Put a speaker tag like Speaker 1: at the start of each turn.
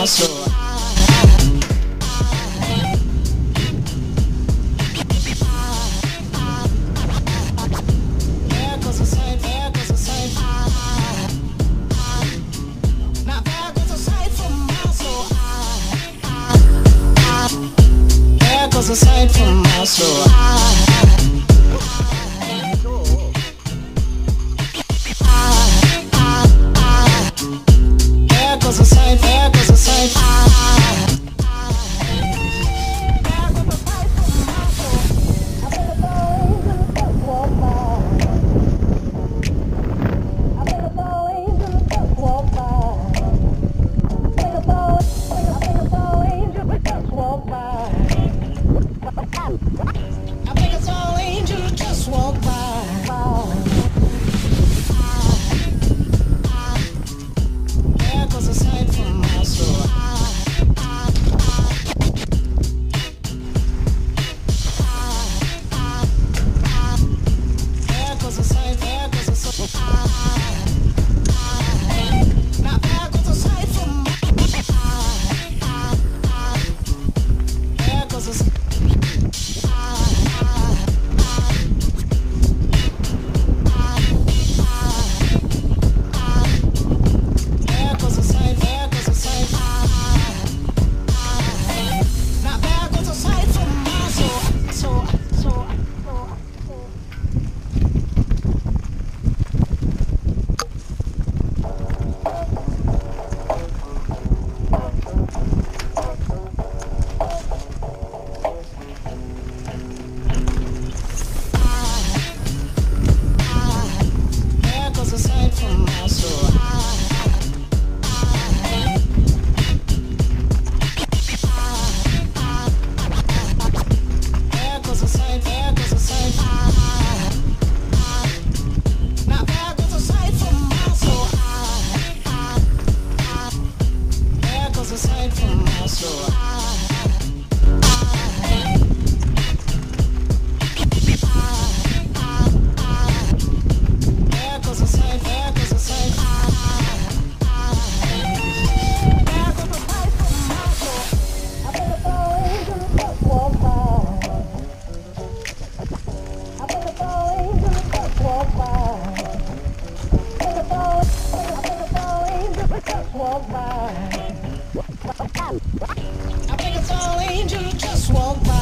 Speaker 1: house floor. Aside from my soul store. I think a fall angel just walked by.